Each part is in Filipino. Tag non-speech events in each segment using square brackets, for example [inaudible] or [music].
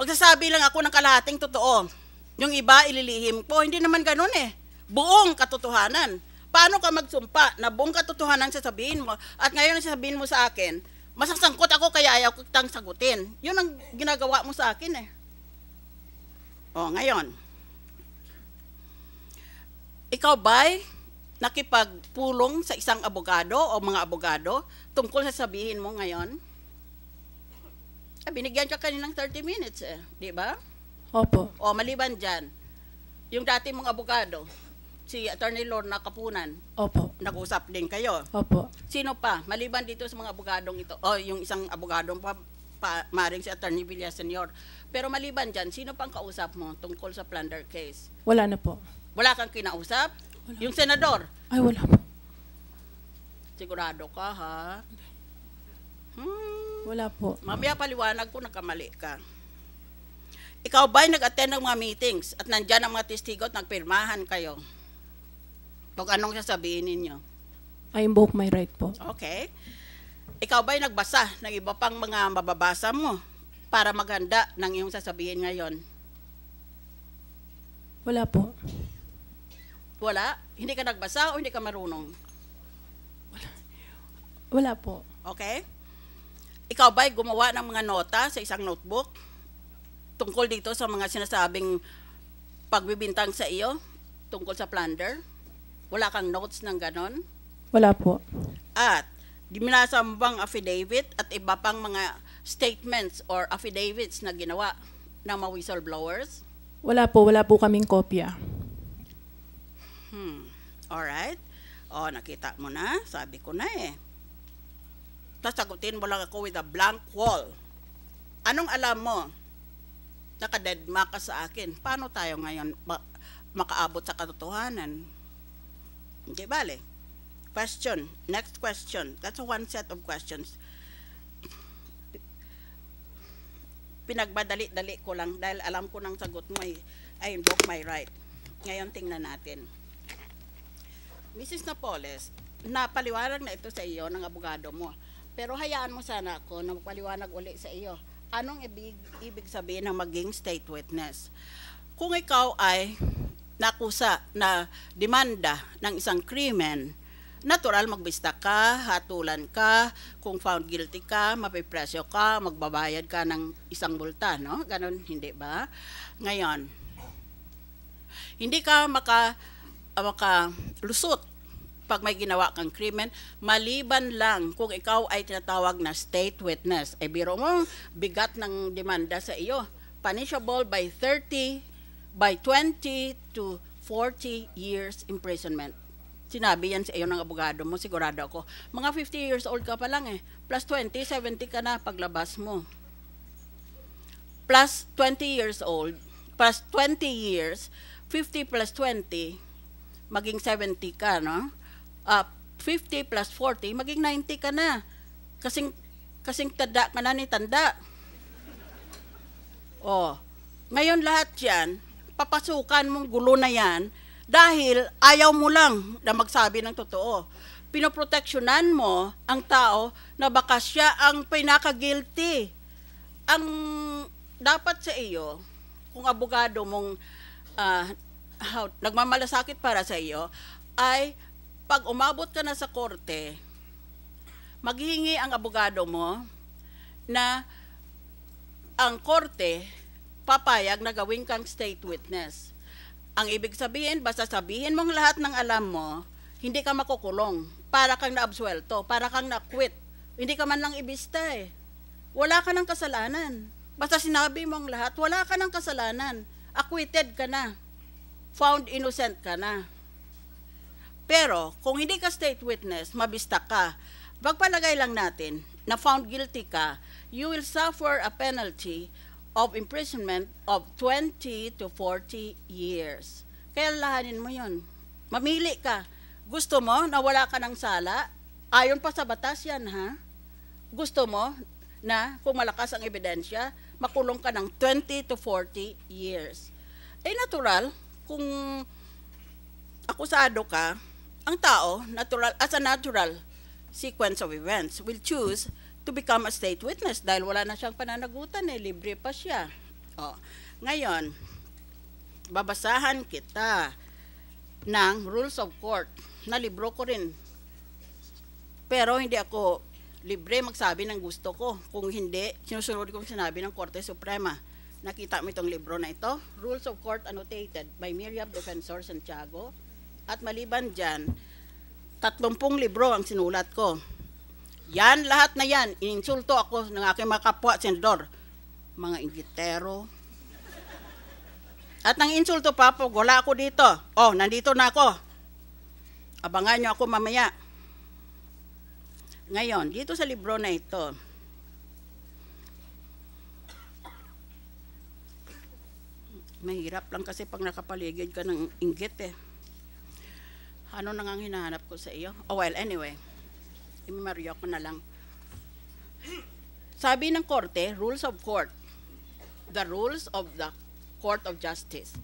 Magsasabi lang ako ng kalahating totoo. Yung iba, ililihim ko. Hindi naman ganun eh. Buong katotohanan. Paano ka magsumpa na buong katotohanan sasabihin mo at ngayon sasabihin mo sa akin, masasangkot ako kaya ayaw kitang sagutin. Yun ang ginagawa mo sa akin eh. O, ngayon. Ikaw ba'y nakipagpulong sa isang abogado o mga abogado tungkol sa sabihin mo ngayon? Ah, binigyan ka kaninang 30 minutes eh, di ba? Opo. O maliban dyan, yung dati mong abogado, si Attorney Lorna Kapunan, Opo. nag-usap din kayo. Opo. Sino pa? Maliban dito sa mga abogadong ito, o yung isang abogadong pa, pa maring si Attorney Villa Senior. Pero maliban dyan, sino pang kausap mo tungkol sa plunder case? Wala na po. Wala kang kinausap? Yung senador? Ay, wala po. Sigurado ka, ha? Hmm, Wala po. mamaya paliwanag ko nakamali ka. Ikaw ba'y nag-attend ng mga meetings at nandyan ang mga testigo at nagpirmahan kayo? Kung anong sasabihin ninyo? I invoke my right po. Okay. Ikaw ba'y nagbasa ng iba pang mga mababasa mo para maganda ng iyong sasabihin ngayon? Wala po. Wala? Hindi ka nagbasa o hindi ka marunong? Wala po. Okay? Ikaw ba'y gumawa ng mga nota sa isang notebook tungkol dito sa mga sinasabing pagbibintang sa iyo tungkol sa plunder? Wala kang notes ng ganon? Wala po. At diminasa mo bang affidavit at iba pang mga statements or affidavits na ginawa ng mga whistleblowers? Wala po. Wala po kaming kopya. Hmm. Alright. O, nakita mo na. Sabi ko na eh. Sasagutin mo lang ako with a blank wall. Anong alam mo? Nakadedma ka sa akin. Paano tayo ngayon ma- makaabot sa katotohanan? Hindi bale. Question. Next question. That's one set of questions. Pinagbadali-dali ko lang dahil alam ko ng sagot mo ay I invoke my right. Ngayon tingnan natin. Mrs. Napoles, napaliwanag na ito sa iyo ng abogado mo. Pero hayaan mo sana ako na magpaliwanag uli sa iyo. Anong ibig, ibig sabihin ng maging state witness? Kung ikaw ay nakusa na demanda ng isang krimen, natural magbista ka, hatulan ka, kung found guilty ka, mapipresyo ka, magbabayad ka ng isang multa, no? Ganon, hindi ba? Ngayon, hindi ka maka uh, makalusot pag may ginawa kang krimen, maliban lang kung ikaw ay tinatawag na state witness. E biro mo, bigat ng demanda sa iyo. Punishable by 30, by 20 to 40 years imprisonment. Sinabi yan sa iyo ng abogado mo, sigurado ako. Mga 50 years old ka pa lang eh. Plus 20, 70 ka na paglabas mo. Plus 20 years old, plus 20 years, 50 plus 20, maging 70 ka, no? Uh, 50 plus 40, maging 90 ka na. Kasing, kasing tanda ka na ni tanda. Oh, ngayon lahat yan, papasukan mong gulo na yan dahil ayaw mo lang na magsabi ng totoo. Pinoproteksyonan mo ang tao na baka siya ang pinaka-guilty. Ang dapat sa iyo, kung abogado mong uh, how, nagmamalasakit para sa iyo, ay pag umabot ka na sa korte, maghihingi ang abogado mo na ang korte papayag na gawin kang state witness. Ang ibig sabihin, basta sabihin mong lahat ng alam mo, hindi ka makukulong. Para kang naabsuelto, para kang na-quit. Hindi ka man lang ibista eh. Wala ka ng kasalanan. Basta sinabi mong lahat, wala ka ng kasalanan. Acquitted ka na. Found innocent ka na. Pero, kung hindi ka state witness, mabista ka. Pagpalagay lang natin na found guilty ka, you will suffer a penalty of imprisonment of 20 to 40 years. Kaya lahanin mo yon. Mamili ka. Gusto mo na wala ka ng sala? Ayon pa sa batas yan, ha? Gusto mo na kung malakas ang ebidensya, makulong ka ng 20 to 40 years. Eh natural, kung akusado ka, ang tao, natural, as a natural sequence of events, will choose to become a state witness dahil wala na siyang pananagutan eh, libre pa siya. Oh. Ngayon, babasahan kita ng Rules of Court na libro ko rin. Pero hindi ako libre magsabi ng gusto ko. Kung hindi, sinusunod ko sinabi ng Korte Suprema. Nakita mo itong libro na ito, Rules of Court Annotated by Miriam Defensor Santiago. At maliban dyan, 30 libro ang sinulat ko. Yan, lahat na yan, ininsulto ako ng aking mga kapwa senador. Mga inggitero. At nang insulto pa po, wala ako dito. Oh, nandito na ako. Abangan nyo ako mamaya. Ngayon, dito sa libro na ito, mahirap lang kasi pag nakapaligid ka ng inggit eh. Ano nang ang hinahanap ko sa iyo? Oh well, anyway. Imimaryo ko na lang. Sabi ng korte, rules of court. The rules of the Court of Justice.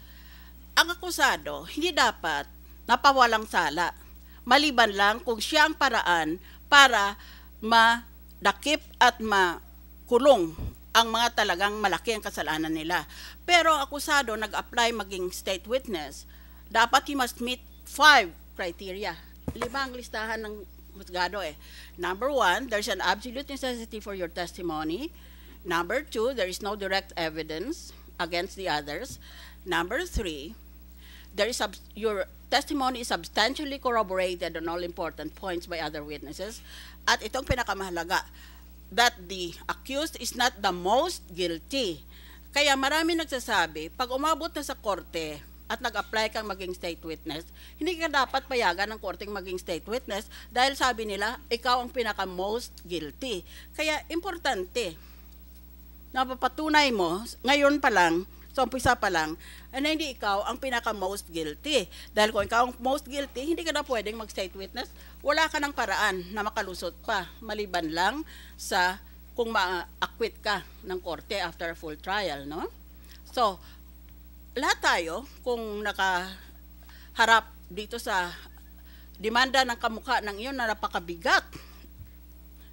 Ang akusado, hindi dapat napawalang sala. Maliban lang kung siya ang paraan para madakip at makulong ang mga talagang malaki ang kasalanan nila. Pero akusado nag-apply maging state witness, dapat he must meet five criteria. Lima ang listahan ng husgado eh. Number one, there's an absolute necessity for your testimony. Number two, there is no direct evidence against the others. Number three, there is your testimony is substantially corroborated on all important points by other witnesses. At itong pinakamahalaga, that the accused is not the most guilty. Kaya marami nagsasabi, pag umabot na sa korte at nag-apply kang maging state witness, hindi ka dapat payagan ng korteng maging state witness dahil sabi nila, ikaw ang pinaka-most guilty. Kaya importante, napapatunay mo, ngayon pa lang, sa umpisa pa lang, na hindi ikaw ang pinaka-most guilty. Dahil kung ikaw ang most guilty, hindi ka na pwedeng mag-state witness. Wala ka ng paraan na makalusot pa, maliban lang sa kung ma-acquit ka ng korte after a full trial, no? So, lahat tayo, kung nakaharap dito sa demanda ng kamukha ng iyon na napakabigat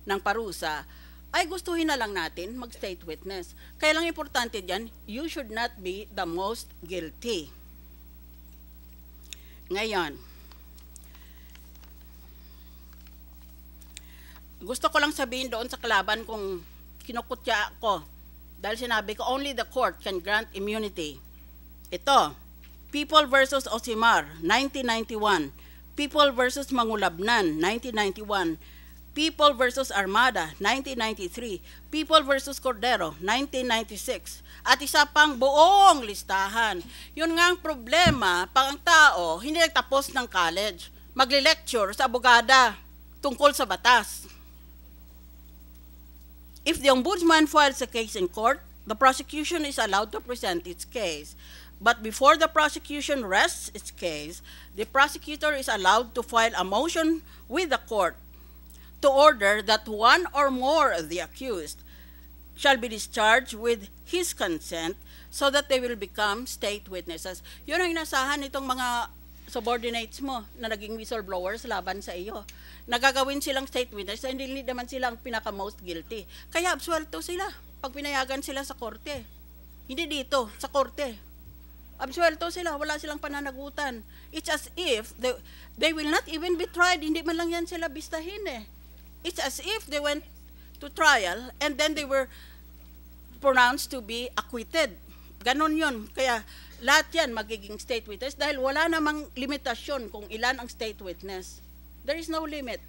ng parusa, ay gustuhin na lang natin mag-state witness. Kaya lang importante dyan, you should not be the most guilty. Ngayon, gusto ko lang sabihin doon sa kalaban kung kinukutya ako dahil sinabi ko only the court can grant immunity. Ito, People versus Osimar, 1991. People versus Mangulabnan, 1991. People versus Armada, 1993. People versus Cordero, 1996. At isa pang buong listahan. Yun nga ang problema pag ang tao hindi nagtapos ng college, magle-lecture sa abogada tungkol sa batas. If the ombudsman files a case in court, the prosecution is allowed to present its case. But before the prosecution rests its case, the prosecutor is allowed to file a motion with the court to order that one or more of the accused shall be discharged with his consent so that they will become state witnesses. Yun ang inasahan nitong mga subordinates mo na naging whistleblowers laban sa iyo. Nagagawin silang state witness, hindi naman silang pinaka-most guilty. Kaya absuelto sila pag pinayagan sila sa korte. Hindi dito, sa korte. Absuelto sila, wala silang pananagutan. It's as if they, they will not even be tried. Hindi man lang yan sila bistahin eh. It's as if they went to trial and then they were pronounced to be acquitted. Ganon yun. Kaya lahat yan magiging state witness dahil wala namang limitasyon kung ilan ang state witness. There is no limit.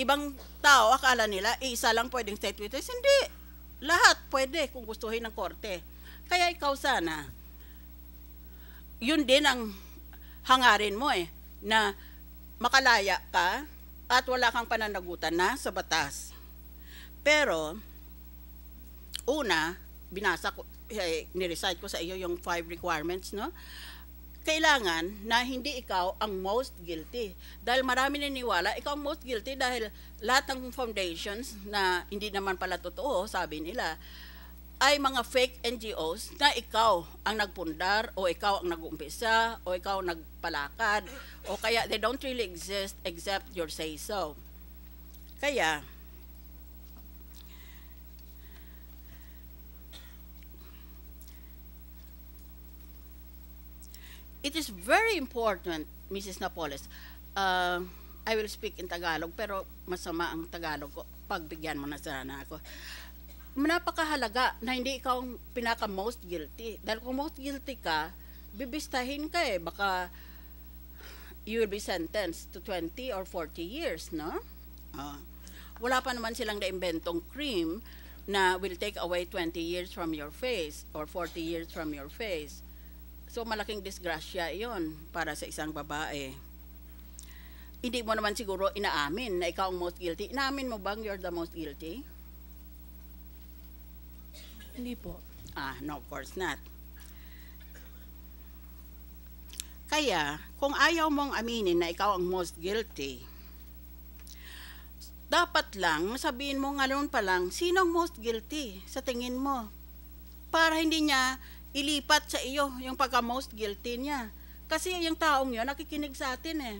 Ibang tao, akala nila, isa lang pwedeng state witness. Hindi. Lahat pwede kung gustuhin ng korte. Kaya ikaw sana, yun din ang hangarin mo eh, na makalaya ka at wala kang pananagutan na sa batas. Pero, una, binasa ko, eh, nirecite ko sa iyo yung five requirements, no? Kailangan na hindi ikaw ang most guilty. Dahil marami niniwala, ikaw ang most guilty dahil lahat ng foundations na hindi naman pala totoo, sabi nila, ay mga fake NGOs na ikaw ang nagpundar o ikaw ang nag-umpisa o ikaw ang nagpalakad o kaya they don't really exist except your say so. Kaya, it is very important, Mrs. Napoles. Uh, I will speak in Tagalog, pero masama ang Tagalog ko. Pagbigyan mo na sana ako. Napakahalaga na hindi ikaw ang pinaka most guilty. Dahil kung most guilty ka, bibistahin ka eh. Baka you will be sentenced to 20 or 40 years, no? Ah. wala pa naman silang naimbentong cream na will take away 20 years from your face or 40 years from your face. So malaking disgrasya yon para sa isang babae. Hindi mo naman siguro inaamin na ikaw ang most guilty. Inaamin mo bang you're the most guilty? Hindi po. Ah, no, of course not. Kaya, kung ayaw mong aminin na ikaw ang most guilty, dapat lang sabihin mo ngayon pa lang, sino ang most guilty sa tingin mo? Para hindi niya ilipat sa iyo yung pagka-most guilty niya. Kasi yung taong yun, nakikinig sa atin eh.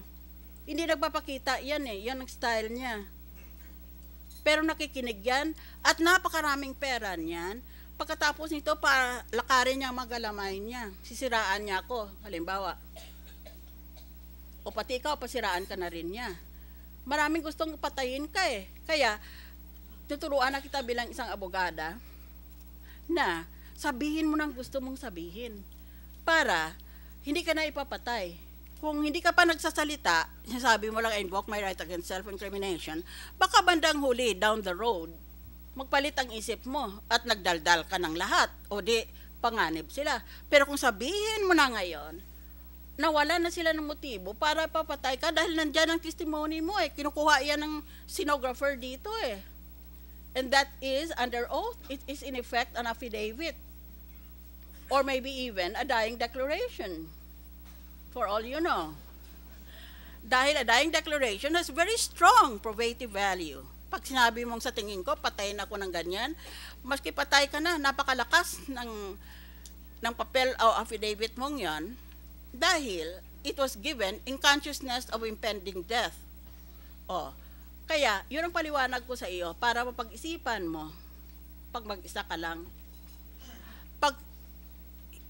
Hindi nagpapakita yan eh, yan ang style niya. Pero nakikinig yan at napakaraming pera niyan. Pagkatapos nito, para lakarin niya ang magalamay niya. Sisiraan niya ako, halimbawa. O pati ikaw, pasiraan ka na rin niya. Maraming gustong patayin ka eh. Kaya, tuturuan na kita bilang isang abogada na sabihin mo nang gusto mong sabihin para hindi ka na ipapatay. Kung hindi ka pa nagsasalita, sabi mo lang, invoke my right against self-incrimination, baka bandang huli, down the road, magpalit ang isip mo at nagdaldal ka ng lahat o di panganib sila. Pero kung sabihin mo na ngayon, nawala na sila ng motibo para papatay ka dahil nandyan ang testimony mo eh. Kinukuha yan ng sinographer dito eh. And that is under oath. It is in effect an affidavit. Or maybe even a dying declaration. For all you know. Dahil a dying declaration has very strong probative value pag sinabi mong sa tingin ko, patayin ako ng ganyan, maski patay ka na, napakalakas ng, ng papel o affidavit mong yon dahil it was given in consciousness of impending death. O, kaya, yun ang paliwanag ko sa iyo para mapag-isipan mo pag mag-isa ka lang.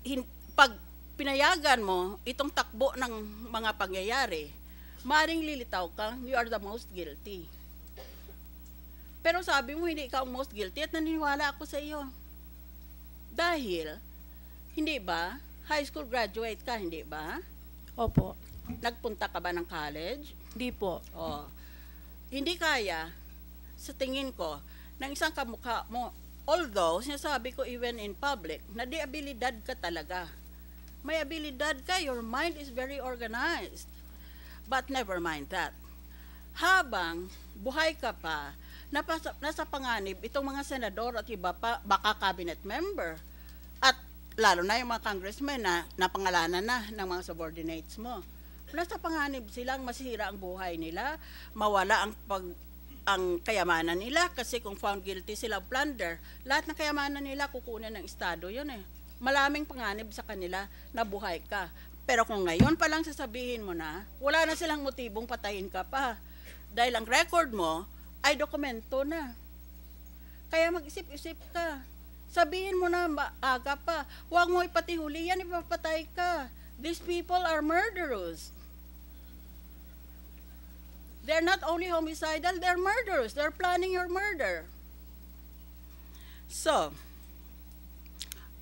Hin, pag pinayagan mo itong takbo ng mga pangyayari, maring lilitaw ka, you are the most guilty. Pero sabi mo, hindi ikaw ang most guilty at naniniwala ako sa iyo. Dahil, hindi ba, high school graduate ka, hindi ba? Opo. Nagpunta ka ba ng college? Hindi po. Oh. Hindi kaya, sa tingin ko, ng isang kamukha mo, although, sinasabi ko even in public, na di abilidad ka talaga. May abilidad ka, your mind is very organized. But never mind that. Habang buhay ka pa, napasa, nasa panganib itong mga senador at iba pa, baka cabinet member. At lalo na yung mga congressmen na napangalanan na ng mga subordinates mo. Nasa panganib silang masira ang buhay nila, mawala ang pag ang kayamanan nila kasi kung found guilty sila of plunder, lahat ng kayamanan nila kukunin ng estado yun eh. Malaming panganib sa kanila na buhay ka. Pero kung ngayon pa lang sasabihin mo na, wala na silang motibong patayin ka pa. Dahil ang record mo, ay dokumento na. Kaya mag-isip-isip ka. Sabihin mo na maaga pa. Huwag mo ipatihuli yan, ipapatay ka. These people are murderers. They're not only homicidal, they're murderers. They're planning your murder. So,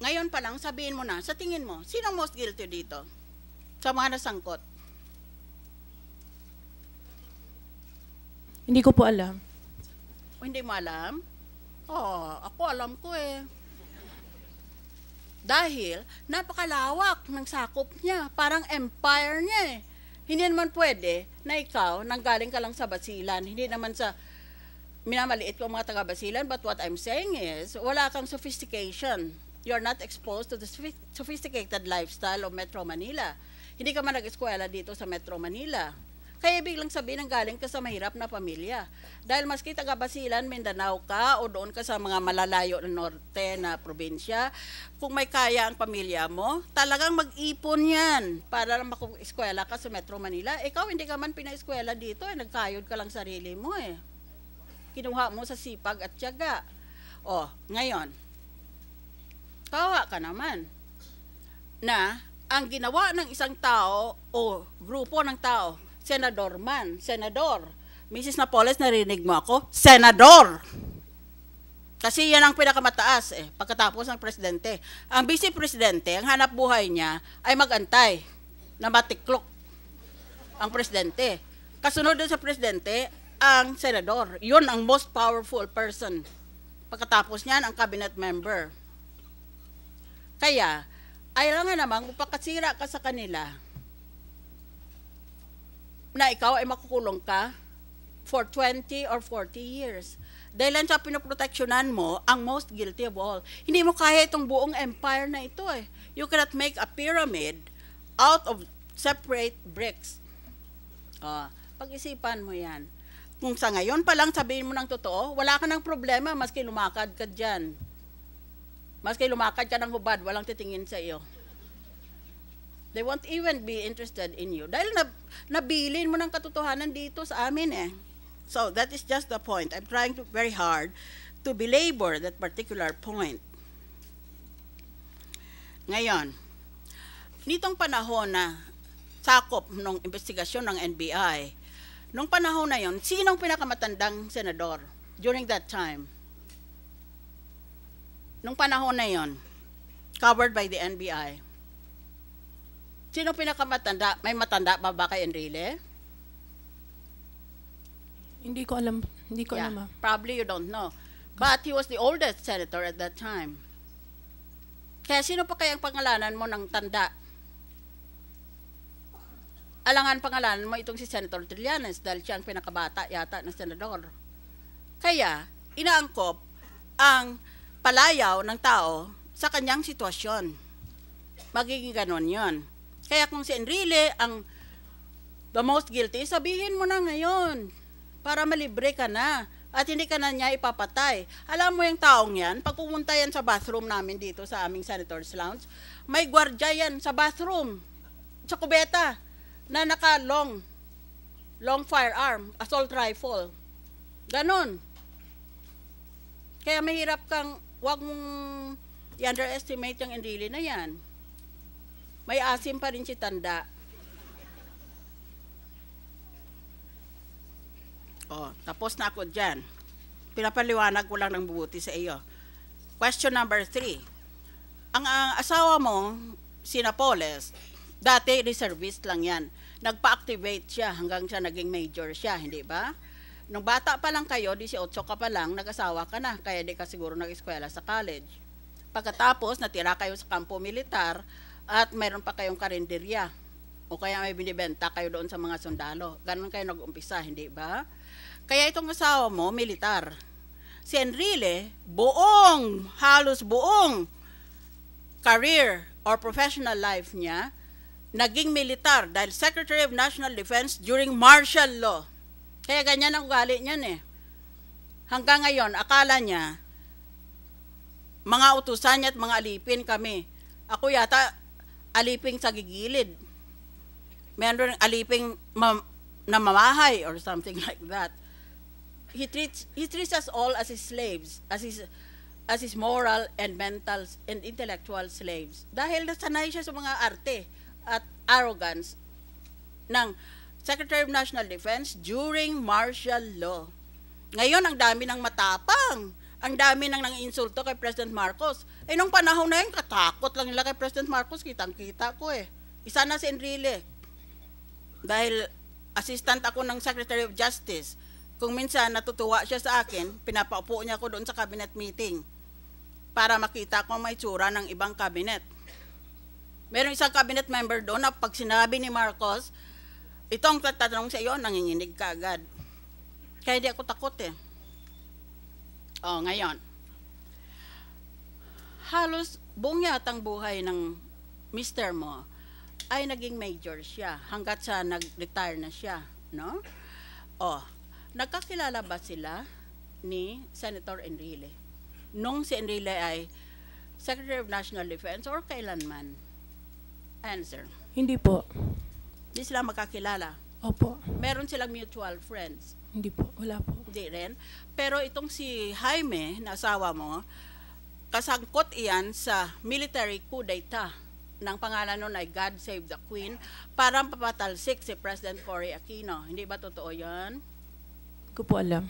ngayon pa lang, sabihin mo na, sa tingin mo, sino most guilty dito? Sa mga nasangkot? Hindi ko po alam. O hindi mo alam? Oh, ako alam ko eh. Dahil napakalawak ng sakop niya, parang empire niya eh. Hindi naman pwede na ikaw, nanggaling ka lang sa basilan, hindi naman sa minamaliit ko mga taga-basilan, but what I'm saying is, wala kang sophistication. You're not exposed to the sophisticated lifestyle of Metro Manila. Hindi ka man nag-eskwela dito sa Metro Manila. Kaya biglang sabihin ng galing ka sa mahirap na pamilya. Dahil maski taga Basilan, Mindanao ka o doon ka sa mga malalayo na norte na probinsya, kung may kaya ang pamilya mo, talagang mag-ipon yan para maku-eskwela ka sa Metro Manila. Ikaw hindi ka man pina-eskwela dito, eh, nagkayod ka lang sarili mo eh. Kinuha mo sa sipag at tiyaga. O, ngayon, kawa ka naman na ang ginawa ng isang tao o grupo ng tao, senador man, senador. Mrs. Napoles, narinig mo ako? Senador! Kasi yan ang pinakamataas eh, pagkatapos ng presidente. Ang vice presidente, ang hanap buhay niya ay magantay na matiklok ang presidente. Kasunod doon sa presidente, ang senador. Yun ang most powerful person. Pagkatapos niyan, ang cabinet member. Kaya, ayaw nga naman, kung pakasira ka sa kanila, na ikaw ay makukulong ka for 20 or 40 years. Dahil lang sa pinoproteksyonan mo, ang most guilty of all. Hindi mo kaya itong buong empire na ito eh. You cannot make a pyramid out of separate bricks. Ah, pag-isipan mo yan. Kung sa ngayon pa lang sabihin mo ng totoo, wala ka ng problema maski lumakad ka dyan. Maski lumakad ka ng hubad, walang titingin sa iyo. They won't even be interested in you. Dahil na, nabilin mo ng katotohanan dito sa amin eh. So that is just the point. I'm trying to very hard to belabor that particular point. Ngayon, nitong panahon na sakop ng investigasyon ng NBI, nung panahon na yon, sinong pinakamatandang senador during that time? Nung panahon na yon, covered by the NBI. Sino pinakamatanda? May matanda pa ba kay Enrile? Hindi ko alam. Hindi ko yeah, alam, ma'am. probably you don't know. But he was the oldest senator at that time. Kaya sino pa kayang pangalanan mo ng tanda? Alangan pangalanan mo itong si Senator Trillanes dahil siya ang pinakabata yata ng senador. Kaya, inaangkop ang palayaw ng tao sa kanyang sitwasyon. Magiging ganon yon. Kaya kung si Enrile ang the most guilty, sabihin mo na ngayon para malibre ka na at hindi ka na niya ipapatay. Alam mo yung taong yan, pag pumunta yan sa bathroom namin dito sa aming Senator's Lounge, may gwardya yan sa bathroom, sa kubeta, na naka-long, long firearm, assault rifle. Ganon. Kaya mahirap kang, wag mong i-underestimate yung Enrile na yan. May asim pa rin si Tanda. Oh, tapos na ako dyan. Pinapaliwanag ko lang ng bubuti sa iyo. Question number three. Ang, ang asawa mo, si Napoles, dati reservist lang yan. Nagpa-activate siya hanggang siya naging major siya, hindi ba? Nung bata pa lang kayo, 18 ka pa lang, nag-asawa ka na, kaya di ka siguro nag-eskwela sa college. Pagkatapos, natira kayo sa kampo militar at mayroon pa kayong karinderya. O kaya may binibenta kayo doon sa mga sundalo. Ganon kayo nag-umpisa, hindi ba? Kaya itong asawa mo, militar. Si Enrile, buong, halos buong career or professional life niya, naging militar dahil Secretary of National Defense during martial law. Kaya ganyan ang ugali niyan eh. Hanggang ngayon, akala niya, mga utusan niya at mga alipin kami. Ako yata, aliping sa gigilid. Meron aliping ma- na mamahay or something [laughs] like that he treats he treats us all as his slaves, as his as his moral and mental and intellectual slaves. Dahil nasanay siya sa mga arte at arrogance ng Secretary of National Defense during martial law. Ngayon, ang dami ng matapang. Ang dami nang nang insulto kay President Marcos. Eh, nung panahon na yun, katakot lang nila kay President Marcos. Kitang-kita ko eh. Isa na si Enrile. Dahil assistant ako ng Secretary of Justice kung minsan natutuwa siya sa akin, pinapaupo niya ako doon sa cabinet meeting para makita ko may tsura ng ibang cabinet. Meron isang cabinet member doon na pag sinabi ni Marcos, itong tatanong sa iyo, nanginginig ka agad. Kaya di ako takot eh. Oh, ngayon. Halos buong yatang buhay ng mister mo ay naging major siya hanggat sa nag-retire na siya, no? Oh, Nagkakilala ba sila ni Senator Enrile? Nung si Enrile ay Secretary of National Defense or kailanman? Answer. Hindi po. Hindi sila magkakilala. Opo. Meron silang mutual friends. Hindi po. Wala po. Hindi rin. Pero itong si Jaime, na asawa mo, kasangkot iyan sa military coup d'etat ng pangalan nun ay God Save the Queen para papatalsik si President Cory Aquino. Hindi ba totoo yan? Hindi ko po alam.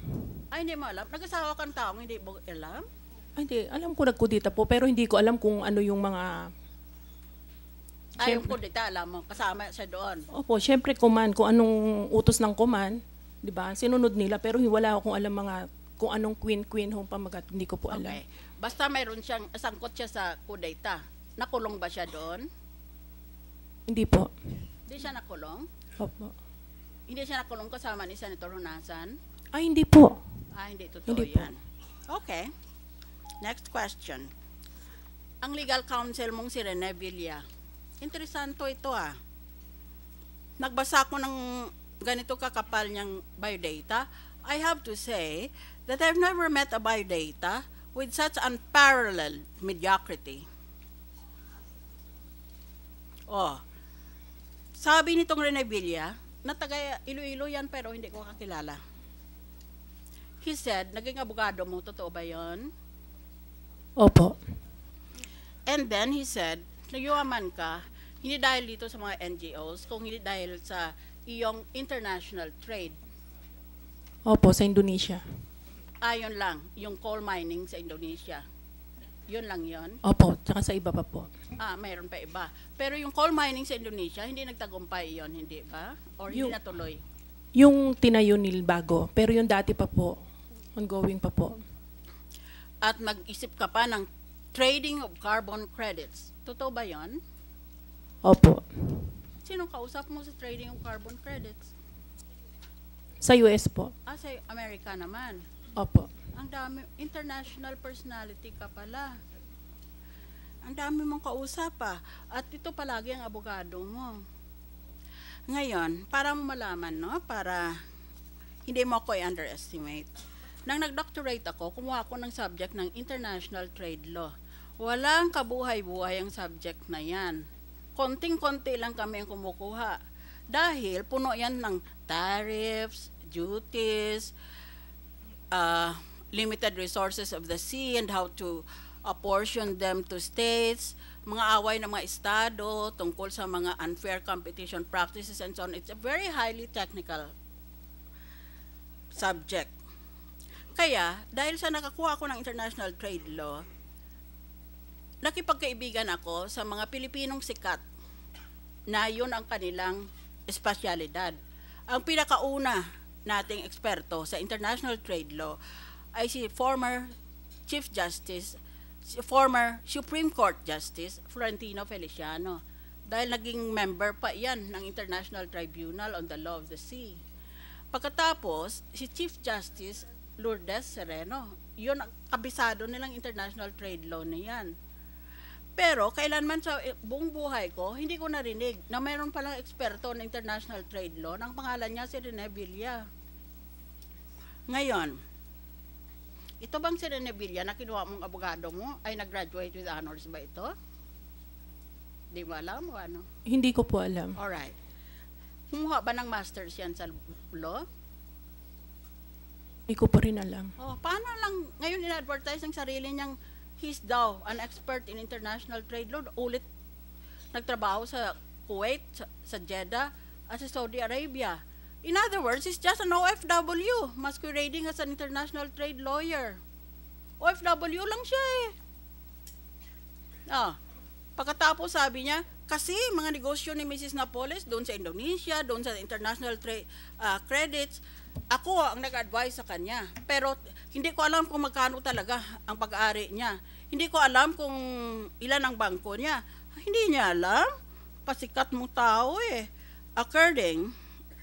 Ay, hindi mo alam. Nag-asawa kang taong hindi mo alam? Ay, hindi. Alam ko nagkudita po, pero hindi ko alam kung ano yung mga... Ay, yung Siyempre. kudita, alam mo. Kasama siya doon. Opo, syempre command, kung anong utos ng command, di ba? Sinunod nila, pero wala akong alam mga kung anong queen, queen, hong pamagat, hindi ko po alam. Okay. Basta mayroon siyang, sangkot siya sa kudita. Nakulong ba siya doon? Hindi po. Hindi siya nakulong? Opo. Hindi siya nakulong kasama ni Senator Honasan? Ay, hindi po. Ah, hindi totoo Hindi po. yan. Okay. Next question. Ang legal counsel mong si Rene Villa. Interesanto ito ah. Nagbasa ko ng ganito kakapal niyang biodata. I have to say that I've never met a biodata with such unparalleled mediocrity. Oh, sabi nitong Rene Villa, na taga Iloilo yan pero hindi ko kakilala. He said, naging abogado mo, totoo ba yon? Opo. And then he said, nagyuman ka, hindi dahil dito sa mga NGOs, kung hindi dahil sa iyong international trade. Opo, sa Indonesia. Ayon lang, yung coal mining sa Indonesia. Yun lang yon. Opo, tsaka sa iba pa po. Ah, mayroon pa iba. Pero yung coal mining sa Indonesia, hindi nagtagumpay yon, hindi ba? Or hindi Yung- natuloy? Yung tinayo nil bago, pero yung dati pa po, ongoing pa po. At nag-isip ka pa ng trading of carbon credits. Totoo ba yon? Opo. Sinong kausap mo sa trading of carbon credits? Sa US po. Ah, sa Amerika naman. Opo. Ang dami, international personality ka pala. Ang dami mong kausap pa. At ito palagi ang abogado mo. Ngayon, para mo malaman, no? Para hindi mo ako i-underestimate. Nang nag-doctorate ako, kumuha ako ng subject ng international trade law. Walang kabuhay-buhay ang subject na yan. Konting-konti lang kami ang kumukuha. Dahil puno yan ng tariffs, duties, uh, limited resources of the sea and how to apportion them to states, mga away ng mga estado tungkol sa mga unfair competition practices and so on. It's a very highly technical subject. Kaya, dahil sa nakakuha ako ng international trade law, nakipagkaibigan ako sa mga Pilipinong sikat na yun ang kanilang espesyalidad. Ang pinakauna nating eksperto sa international trade law ay si former Chief Justice, former Supreme Court Justice Florentino Feliciano. Dahil naging member pa yan ng International Tribunal on the Law of the Sea. Pagkatapos, si Chief Justice Lourdes Sereno, yun ang kabisado nilang international trade law na yan. Pero kailanman sa eh, buong buhay ko, hindi ko narinig na mayroon palang eksperto ng international trade law ng pangalan niya si Rene Villa. Ngayon, ito bang si Rene Villa na kinuha mong abogado mo ay nag-graduate with honors ba ito? Di mo alam o ano? Hindi ko po alam. Alright. Kumuha ba ng masters yan sa law? Hindi ko po rin alam. Oh, paano lang ngayon in-advertise ng sarili niyang he's daw an expert in international trade law. Ulit nagtrabaho sa Kuwait, sa, sa Jeddah, at sa Saudi Arabia. In other words, he's just an OFW masquerading as an international trade lawyer. OFW lang siya eh. Ah, pagkatapos sabi niya, kasi mga negosyo ni Mrs. Napoles doon sa Indonesia, doon sa international trade ah, credits, ako ang nag-advise sa kanya. Pero hindi ko alam kung magkano talaga ang pag-aari niya. Hindi ko alam kung ilan ang bangko niya. Hindi niya alam. Pasikat mong tao eh. According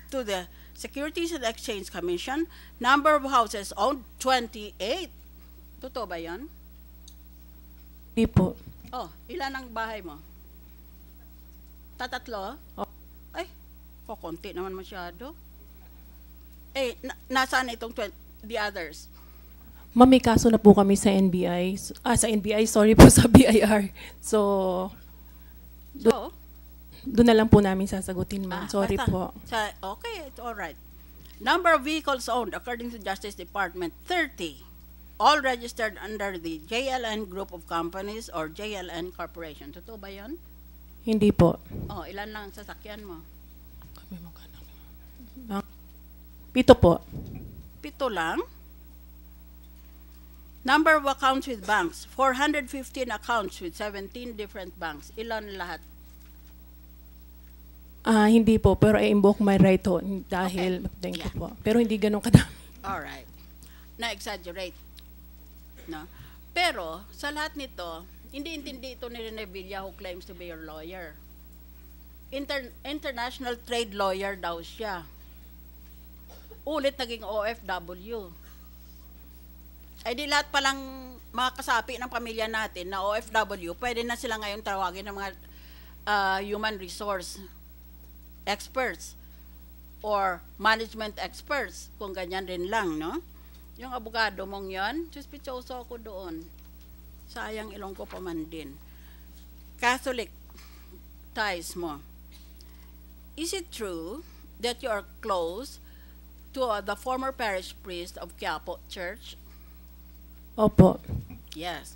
to the Securities and Exchange Commission, number of houses owned, 28. Totoo ba yan? Hindi po. Oh, ilan ang bahay mo? Tatatlo? Oh. Ay, kukunti naman masyado. Eh, na- nasaan itong 20, the others? Ma'am, may kaso na po kami sa NBI. Ah, sa NBI, sorry po, [laughs] sa BIR. So, So, doon na lang po namin sasagutin, ma'am. ah, Sorry basta. po. Sa, okay, it's all right. Number of vehicles owned, according to Justice Department, 30. All registered under the JLN Group of Companies or JLN Corporation. Totoo ba yan? Hindi po. Oh, ilan lang ang sasakyan mo? Ah, Pito po. Pito lang. Number of accounts with banks, 415 accounts with 17 different banks. Ilan lahat? Ah, hindi po, pero I invoke my right ho dahil thank you Yeah. po. Pero hindi ganun kadami. All right. Na-exaggerate. No? Pero, sa lahat nito, hindi intindi ito ni Rene Villa who claims to be your lawyer. Inter- international trade lawyer daw siya. Ulit naging OFW. Ay di lahat palang mga kasapi ng pamilya natin na OFW, pwede na sila ngayon tawagin ng mga ah, human resource experts or management experts, kung ganyan rin lang, no? Yung abogado mong yon, suspityoso ako doon. Sayang ilong ko pa man din. Catholic ties mo. Is it true that you are close to uh, the former parish priest of Quiapo Church? Opo. Yes.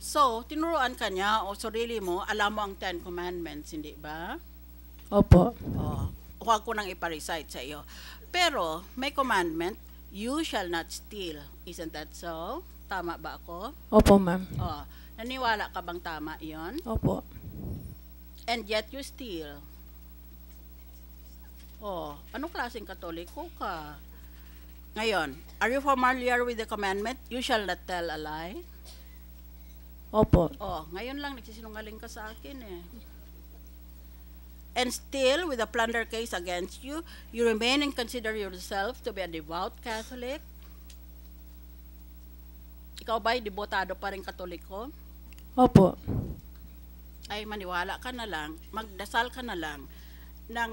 So, tinuruan ka niya o sarili mo, alam mo ang Ten Commandments, hindi ba? Opo. Oh, huwag ko nang iparecite sa iyo. Pero, may commandment, you shall not steal. Isn't that so? Tama ba ako? Opo, ma'am. Oh, naniwala ka bang tama iyon? Opo. And yet you steal. Oh, anong klaseng katoliko ka? Ngayon, are you familiar with the commandment, you shall not tell a lie? Opo. Oh, ngayon lang nagsisinungaling ka sa akin eh. And still, with a plunder case against you, you remain and consider yourself to be a devout Catholic? Ikaw ba'y debotado pa rin katoliko? Opo. Ay maniwala ka na lang, magdasal ka na lang ng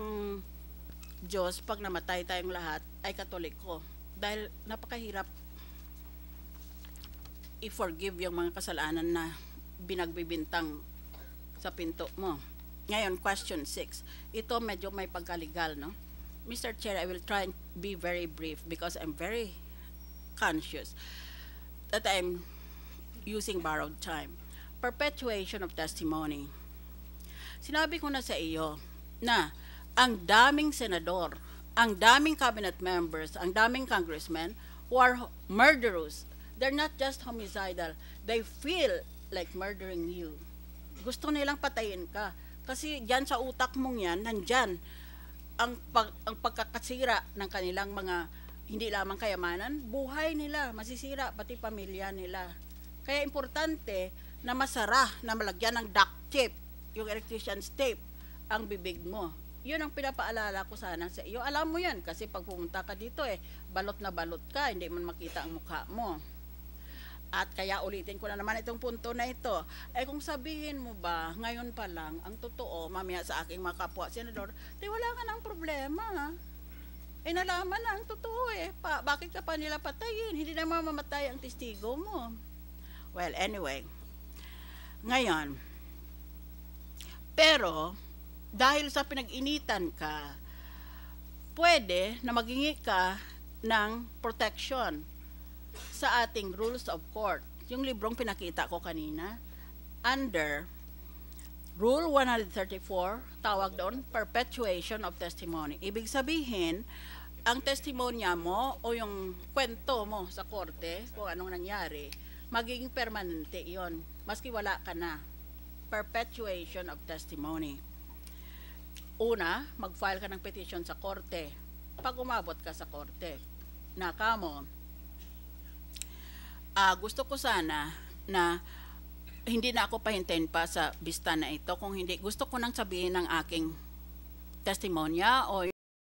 Diyos pag namatay tayong lahat ay katoliko. Dahil napakahirap i-forgive yung mga kasalanan na binagbibintang sa pinto mo. Ngayon, question 6. Ito medyo may pagkaligal, no? Mr. Chair, I will try and be very brief because I'm very conscious that I'm using borrowed time. Perpetuation of testimony. Sinabi ko na sa iyo na ang daming senador, ang daming cabinet members, ang daming congressmen who are murderous. They're not just homicidal. They feel like murdering you. Gusto nilang patayin ka. Kasi dyan sa utak mong yan, nandyan ang, pag, ang pagkakasira ng kanilang mga hindi lamang kayamanan, buhay nila, masisira, pati pamilya nila. Kaya importante na masara, na malagyan ng duct tape, yung electrician's tape, ang bibig mo. Yun ang pinapaalala ko sana sa iyo. Alam mo yan, kasi pag pumunta ka dito eh, balot na balot ka, hindi man makita ang mukha mo. At kaya ulitin ko na naman itong punto na ito. Eh kung sabihin mo ba, ngayon pa lang, ang totoo, mamaya sa aking mga kapwa senador, di wala ka ng problema. Eh nalaman na ang totoo eh. Pa, bakit ka pa nila patayin? Hindi naman mamamatay ang testigo mo. Well, anyway. Ngayon, pero, dahil sa pinag-initan ka, pwede na magingi ka ng protection sa ating rules of court. Yung librong pinakita ko kanina, under Rule 134, tawag doon, perpetuation of testimony. Ibig sabihin, ang testimonya mo o yung kwento mo sa korte, kung anong nangyari, magiging permanente yon maski wala ka na. Perpetuation of testimony. Una, mag-file ka ng petition sa korte. Pag umabot ka sa korte, naka mo, ah gusto ko sana na hindi na ako pahintayin pa sa bista na ito. Kung hindi, gusto ko nang sabihin ng aking testimonya o